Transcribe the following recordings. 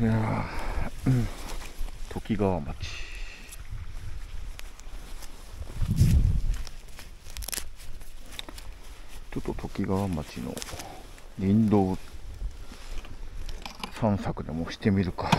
いや、うん、時川町ちょっと時川町の林道散策でもしてみるか。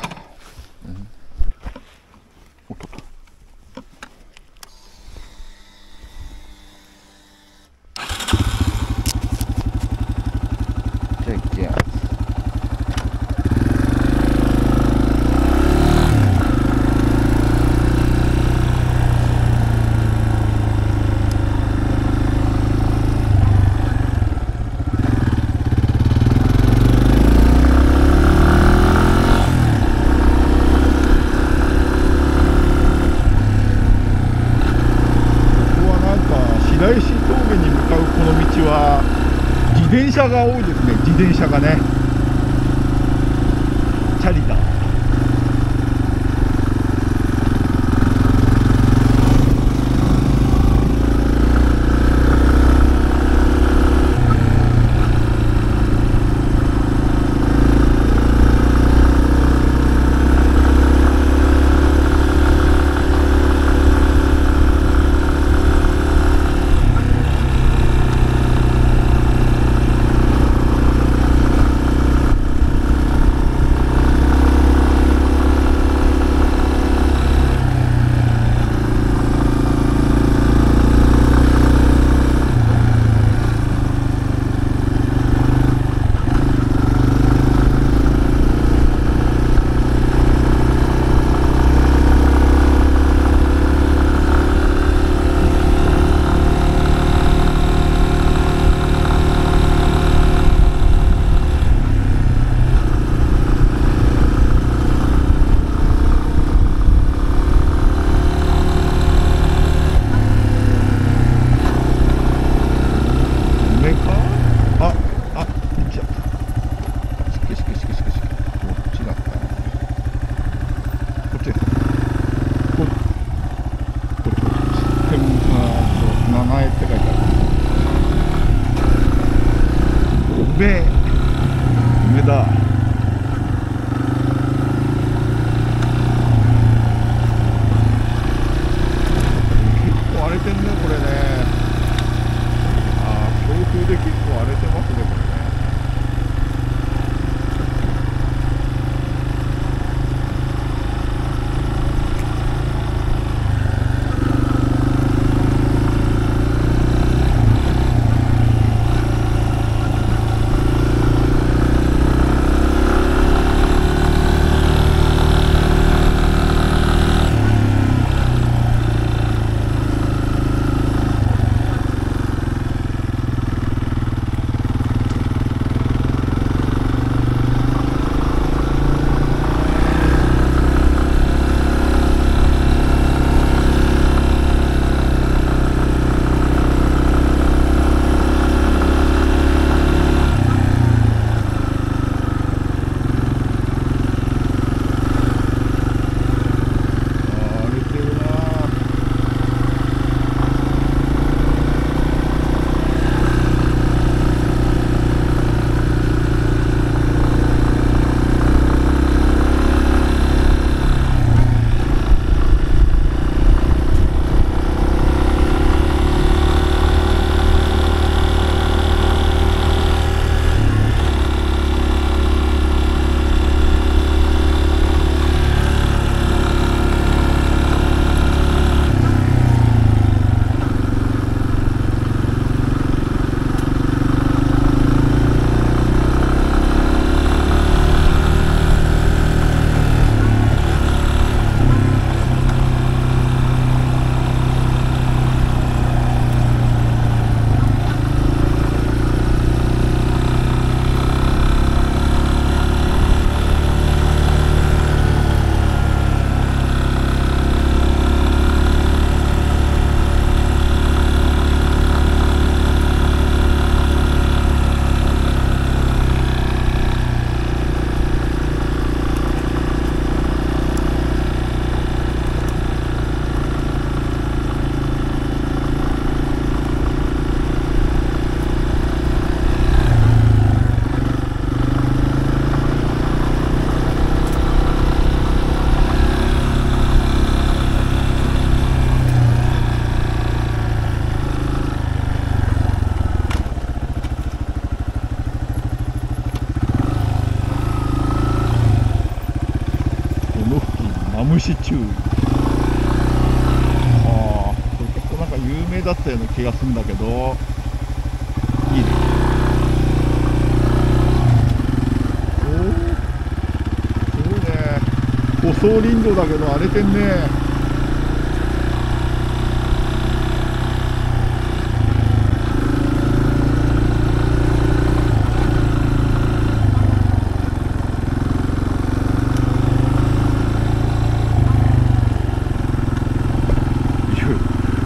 林道だけど荒れてんね。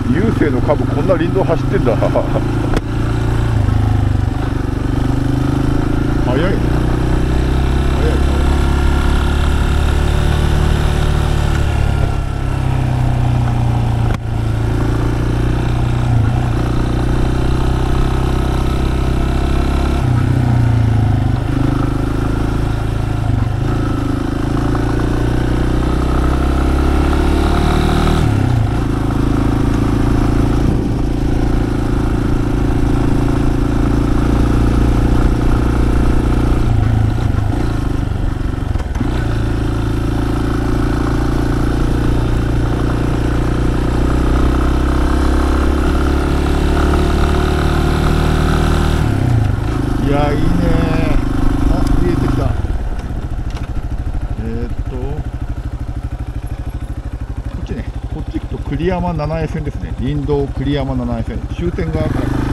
ゆ郵政の株こんな林道走ってんだ。早いね早いいやいいねあ見えてきたえー、っとこっちねこっち行くと栗山七重線ですね。林道栗山七重線。終点側から。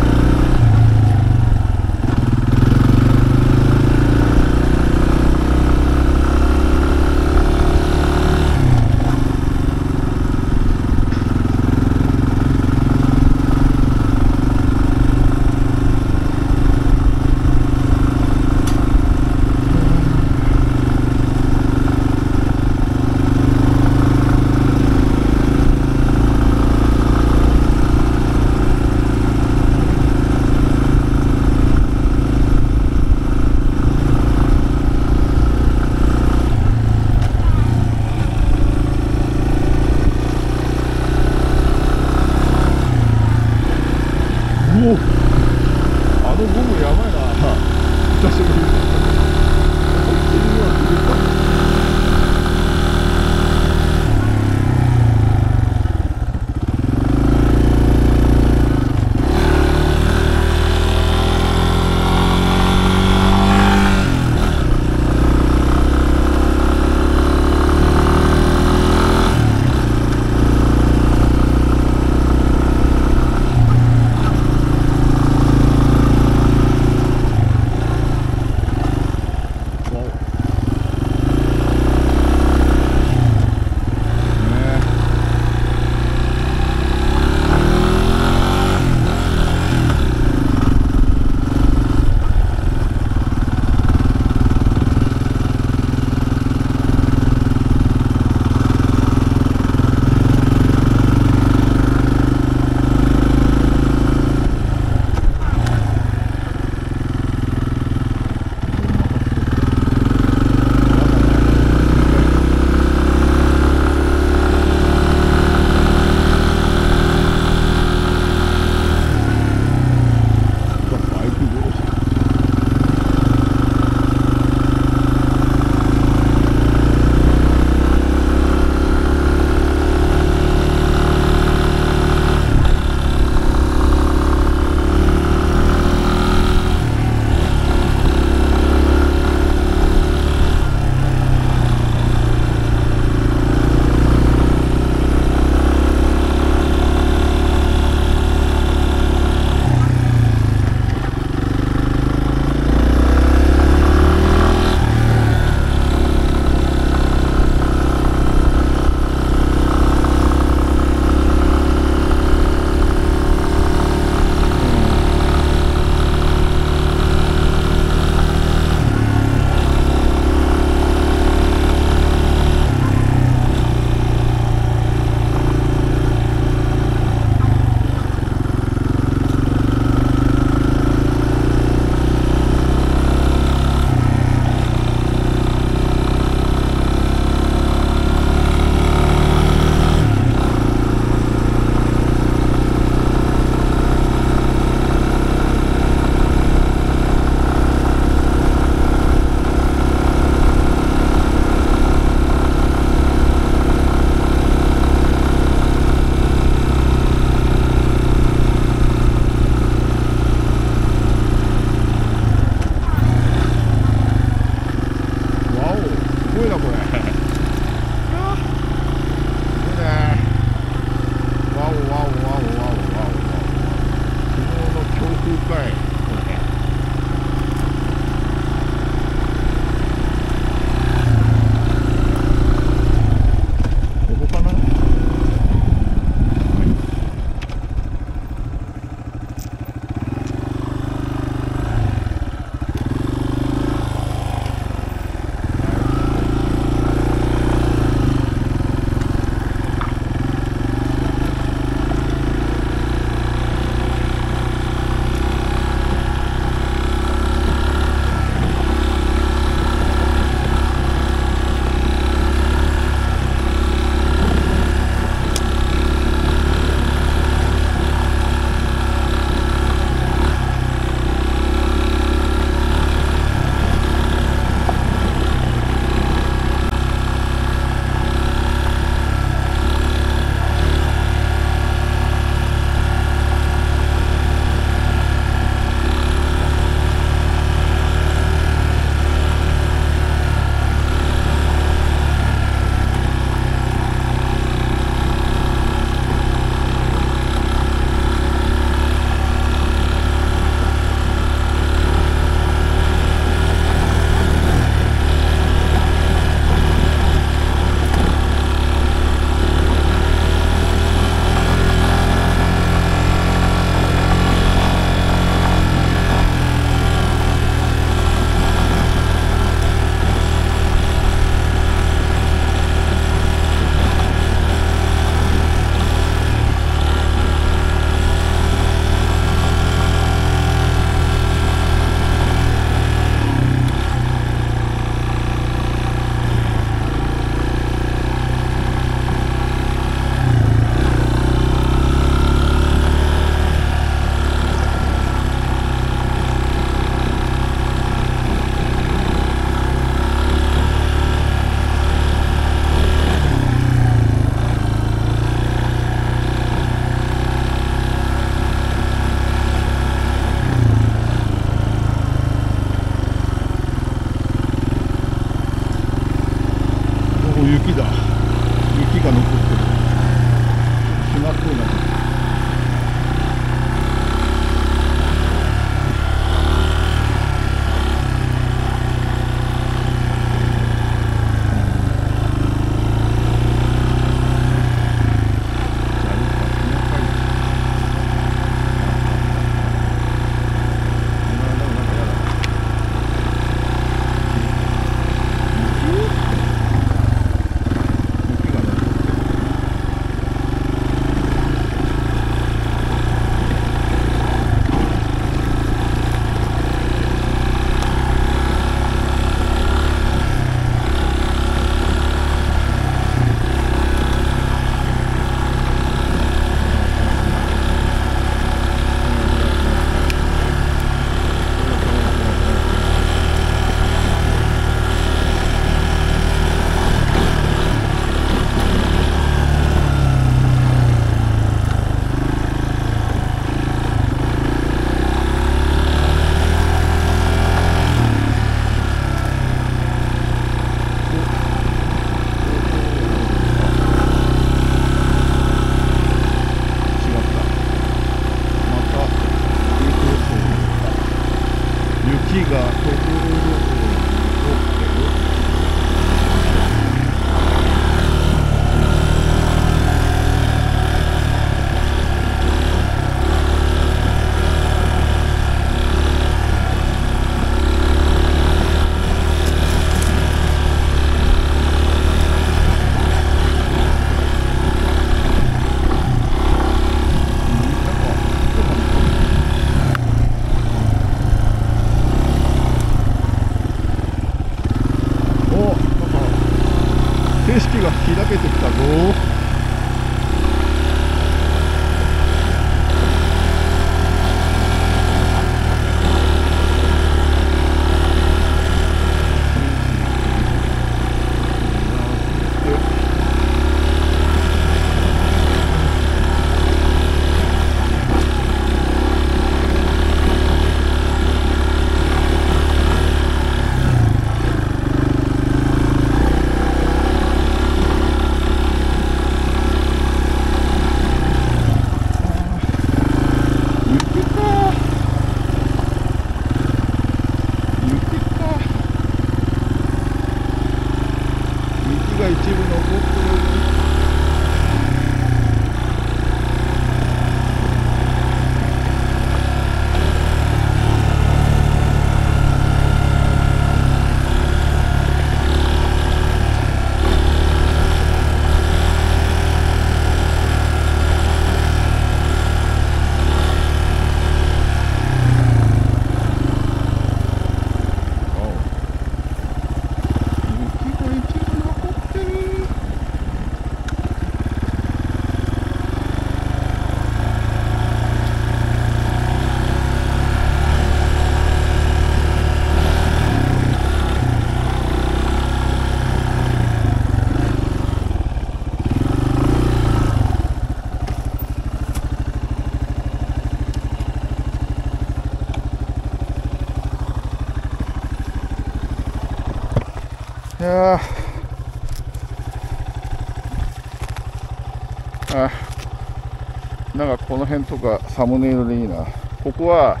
とかサムネイルでいいな。ここは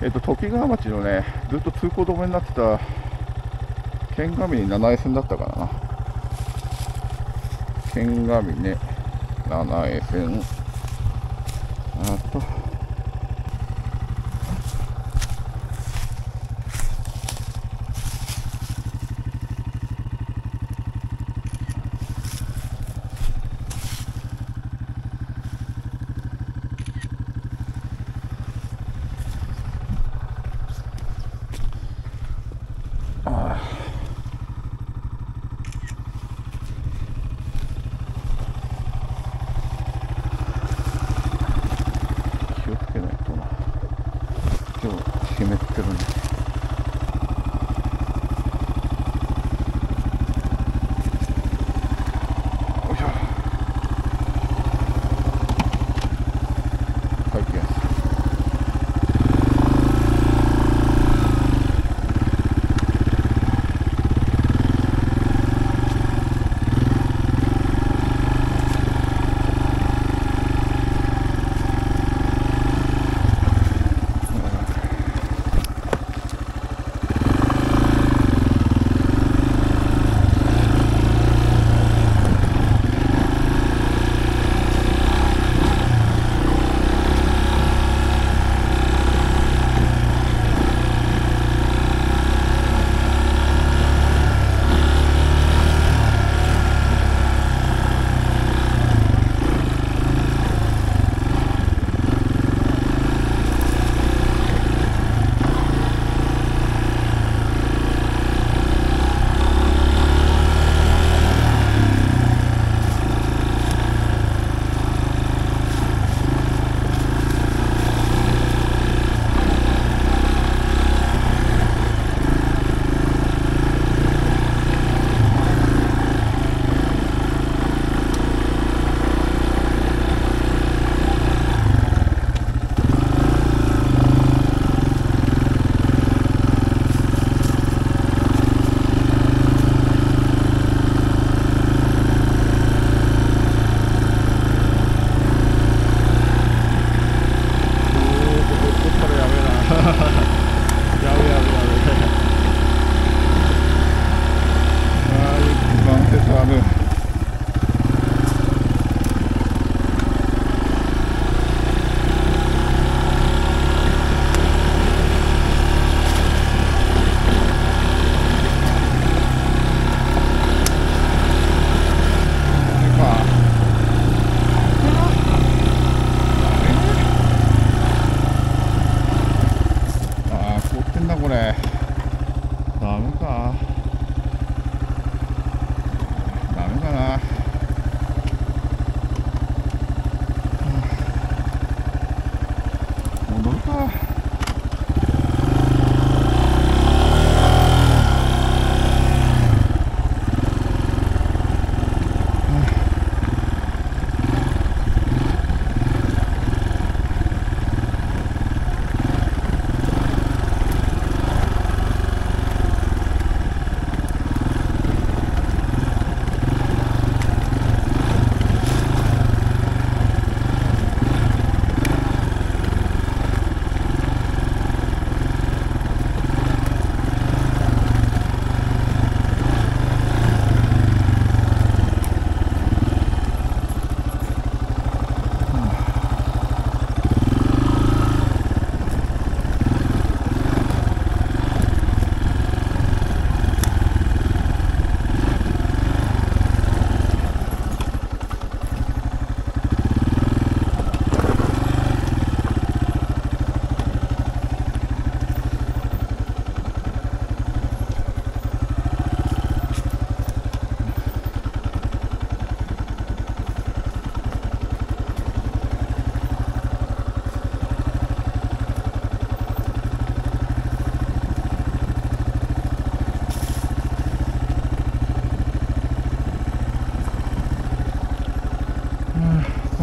えっ、と時川町のねずっと通行止めになってた剣ヶ峰七重線だったからな。剣ヶ峰七重線。あと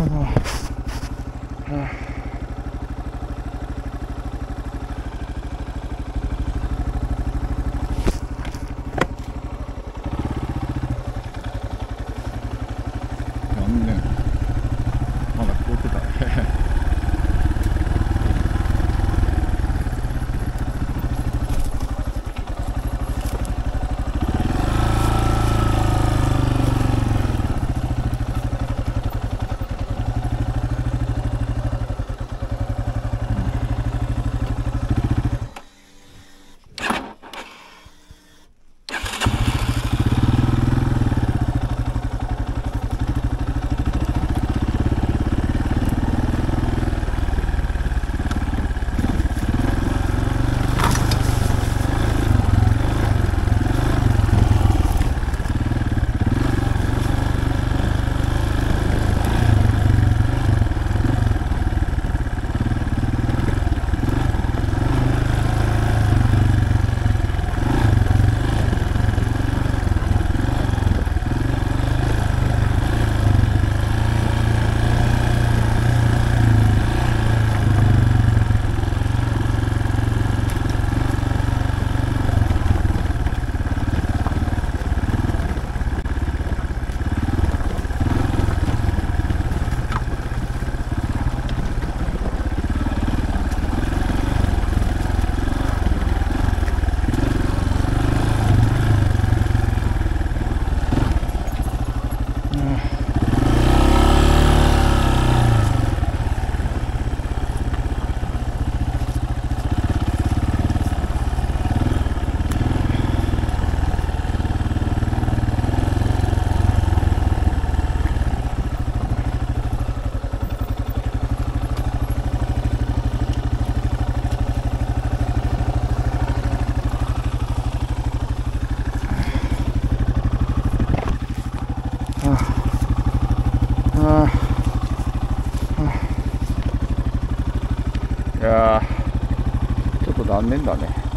Oh, no. いやちょっと残念だね。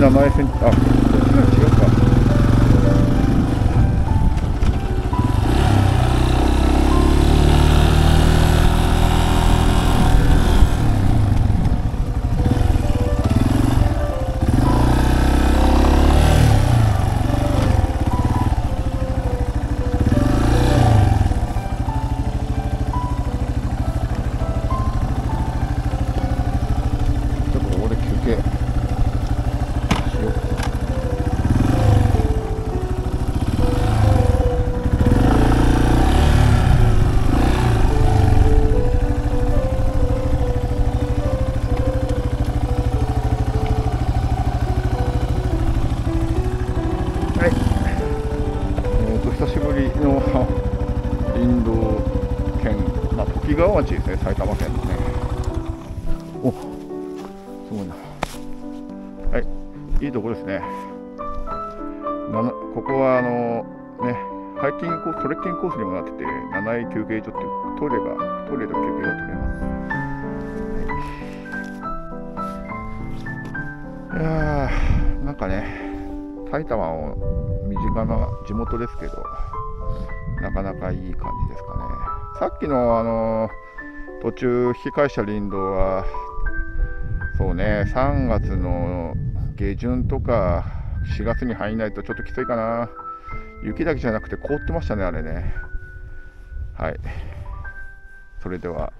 赤城七重町ですね埼玉県のねおすごいなはいいいとこですね。ここはあのね、ハイキングコース、トレッキングコースにもなってて、七重休憩所っていうトイレが、トイレと休憩が取れます。はい、いやー、なんかね、埼玉も身近な地元ですけど、なかなかいい感じですかね。さっきのあの途中引き返した林道は、そうね、3月の下旬とか4月に入んないとちょっときついかな。雪だけじゃなくて凍ってましたね、あれね。はい。それでは